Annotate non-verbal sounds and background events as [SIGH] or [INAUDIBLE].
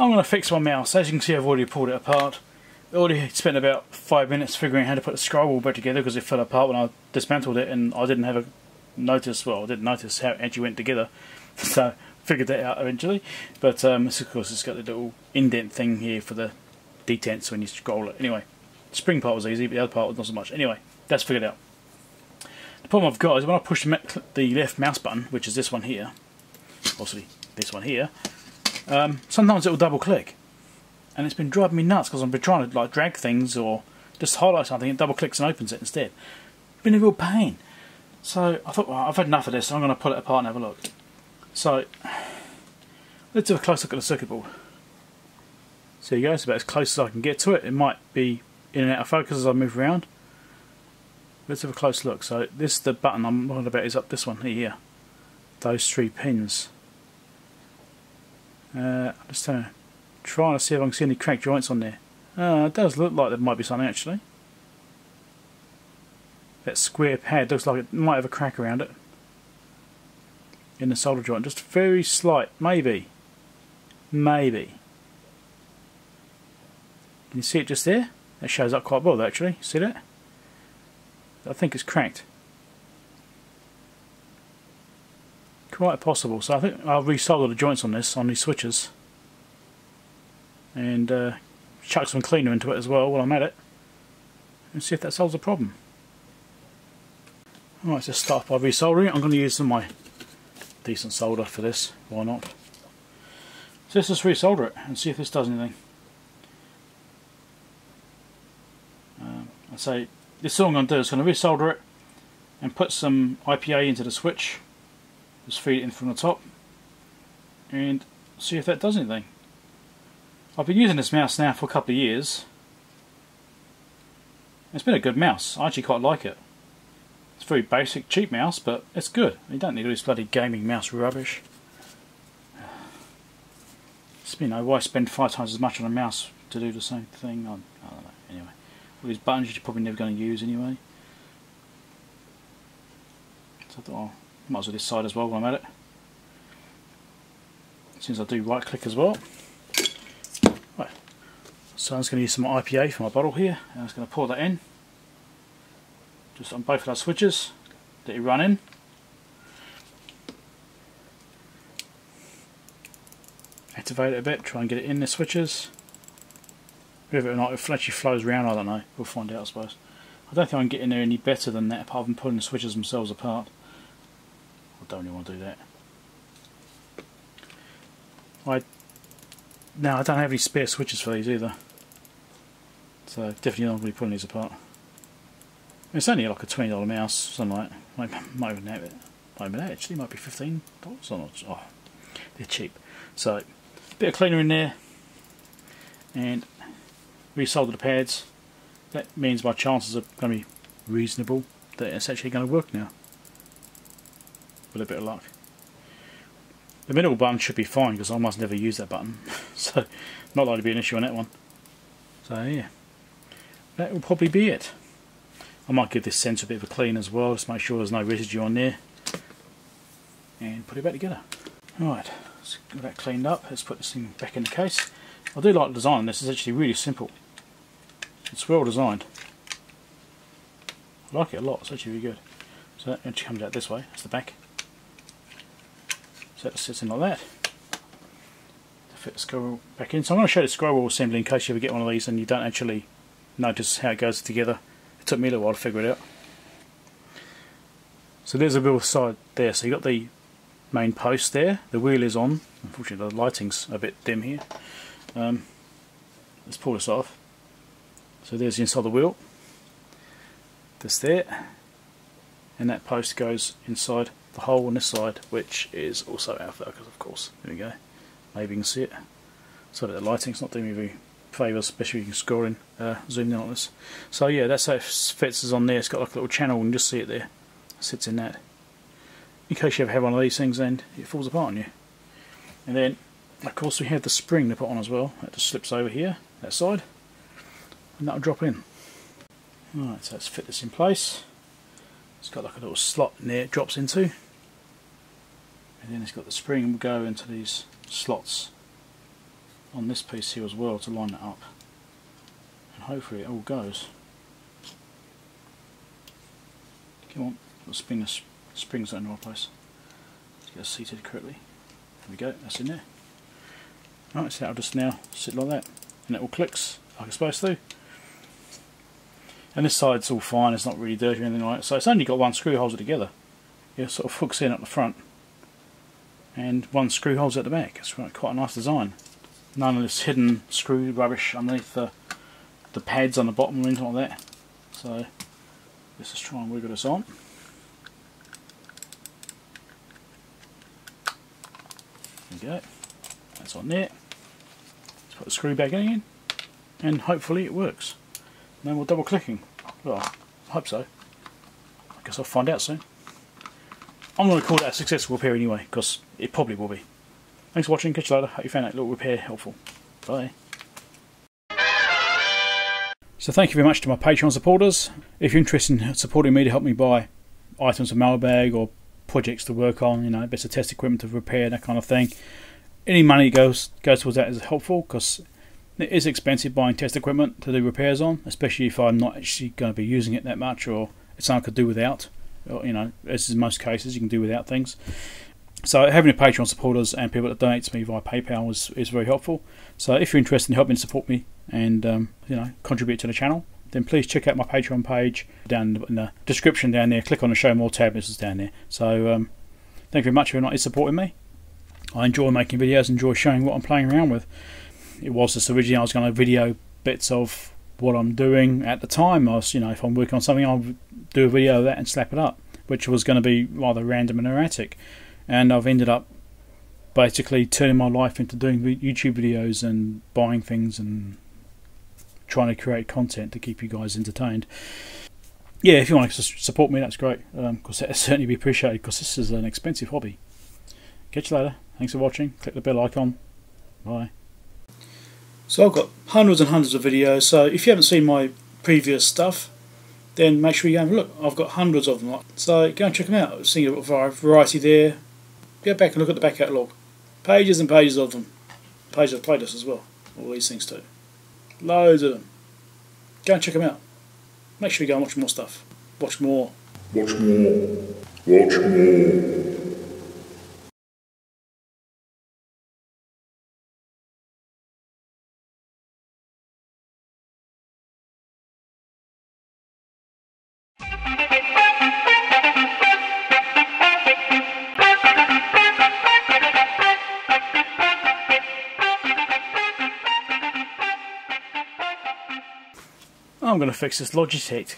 I'm going to fix my mouse. As you can see I've already pulled it apart. I already spent about five minutes figuring how to put the scroll wheel back together because it fell apart when I dismantled it and I didn't have a notice, well I didn't notice how it actually went together. [LAUGHS] So figured that out eventually. But um, of course it's got the little indent thing here for the detents when you scroll it. Anyway, the spring part was easy but the other part was not so much. Anyway, that's figured out. The problem I've got is when I push the left mouse button, which is this one here, obviously this one here, um, sometimes it will double click. And it's been driving me nuts because I've been trying to like drag things or just highlight something, it double clicks and opens it instead. Been a real pain. So I thought, well, I've had enough of this, so I'm going to pull it apart and have a look. So, let's have a close look at the circuit board. So you go, it's about as close as I can get to it. It might be in and out of focus as I move around. Let's have a close look. So this the button I'm talking about is up this one here. Those three pins. Uh, just uh, trying to see if I can see any cracked joints on there. Uh, it does look like there might be something actually. That square pad looks like it might have a crack around it. In the solder joint, just very slight, maybe. Maybe. Can you see it just there? That shows up quite well actually, see that? I think it's cracked. Quite possible. So I think I'll resolder the joints on this, on these switches. And uh, chuck some cleaner into it as well while I'm at it. And see if that solves the problem. Alright, so start by resoldering. I'm going to use some my decent solder for this. Why not? So let's just resolder it and see if this does anything. Um, I say this is all I'm going to do is going to resolder it and put some IPA into the switch just feed it in from the top and see if that does anything. I've been using this mouse now for a couple of years. It's been a good mouse. I actually quite like it. It's a very basic cheap mouse but it's good. You don't need all this bloody gaming mouse rubbish. You know why spend five times as much on a mouse to do the same thing. I don't know. Anyway all these buttons you're probably never going to use anyway. So I thought, oh, might as well this side as well while I'm at it. Since I do right click as well. Right. So I'm just going to use some IPA for my bottle here. And I'm just going to pour that in. Just on both of those switches that you run in. Activate it a bit, try and get it in the switches. Whether or not it actually flows around, I don't know. We'll find out, I suppose. I don't think I can get in there any better than that, apart from pulling the switches themselves apart. Don't really want to do that. I no, I don't have any spare switches for these either. So definitely not going to be pulling these apart. It's only like a twenty dollar mouse, something like. Might, even have it. Might even actually might be fifteen dollars or not. Oh, they're cheap. So bit of cleaner in there, and resolder the pads, that means my chances are going to be reasonable that it's actually going to work now. With a bit of luck. The middle button should be fine because I almost never use that button. [LAUGHS] so not likely to be an issue on that one. So yeah. That will probably be it. I might give this sensor a bit of a clean as well, just make sure there's no residue on there. And put it back together. Alright, let's get that cleaned up. Let's put this thing back in the case. I do like the design this, is actually really simple. It's well designed. I like it a lot, it's actually really good. So that actually comes out this way, that's the back. So that sits in like that. To fit the scroll back in. So I'm going to show the scroll wheel assembly in case you ever get one of these and you don't actually notice how it goes together. It took me a little while to figure it out. So there's a wheel side there, so you've got the main post there, the wheel is on, unfortunately the lighting's a bit dim here. Um, let's pull this off. So there's the inside of the wheel. This there. And that post goes inside the hole on this side, which is also out of focus, of course. There we go. Maybe you can see it. So that the lighting's not doing me very favours, especially if you can score in, uh, zoom in on this. So yeah, that's how it fits is on there. It's got like a little channel, and just see it there. It sits in that. In case you ever have one of these things and it falls apart on you. And then of course we have the spring to put on as well. That just slips over here, that side, and that'll drop in. Alright, so let's fit this in place. It's got like a little slot in there it drops into. And then it's got the spring will go into these slots on this piece here as well to line it up. And hopefully it all goes. Come on the spring the springs in the right place. Let's get it seated correctly. There we go that's in there. Right so that'll just now sit like that. And it all clicks like it's supposed to. And this side's all fine it's not really dirty or anything like that. So it's only got one screw holds it together. It sort of hooks in at the front and one screw holds at the back it's quite a nice design none of this hidden screw rubbish underneath the the pads on the bottom or anything like that. So let's just try and wiggle this on. There we go. That's on there. Let's put the screw back in again and hopefully it works. No more double clicking. Well, I hope so. I guess I'll find out soon. I'm going to call that a successful repair anyway, because it probably will be. Thanks for watching, catch you later. Hope you found that little repair helpful. Bye. So thank you very much to my Patreon supporters. If you're interested in supporting me to help me buy items for mailbag or projects to work on, you know, bits of test equipment to repair, that kind of thing, any money goes goes towards that is helpful because it is expensive buying test equipment to do repairs on, especially if I'm not actually going to be using it that much or it's something I could do without. You know, as in most cases, you can do without things. So having a Patreon supporters and people that donate to me via PayPal is, is very helpful. So if you're interested in helping support me and um, you know contribute to the channel, then please check out my Patreon page down in the description down there. Click on the Show More tab. This is down there. So um, thank you very much for not supporting me. I enjoy making videos, enjoy showing what I'm playing around with. It was just originally I was going to video bits of what I'm doing at the time. I was, you know, if I'm working on something, I'll do a video of that and slap it up, which was going to be rather random and erratic and I've ended up basically turning my life into doing YouTube videos and buying things and trying to create content to keep you guys entertained. Yeah, if you want to support me, that's great. Because um, that'd [LAUGHS] certainly be appreciated because this is an expensive hobby. Catch you later. Thanks for watching. Click the bell icon. Bye. So I've got hundreds and hundreds of videos. So if you haven't seen my previous stuff, then make sure you go and look. I've got hundreds of them. So go and check them out. See a variety there. Go back and look at the back catalogue. Pages and pages of them. Pages of playlists as well. All these things too. Loads of them. Go and check them out. Make sure you go and watch more stuff. Watch more. Watch more. Watch more. I'm going to fix this Logitech.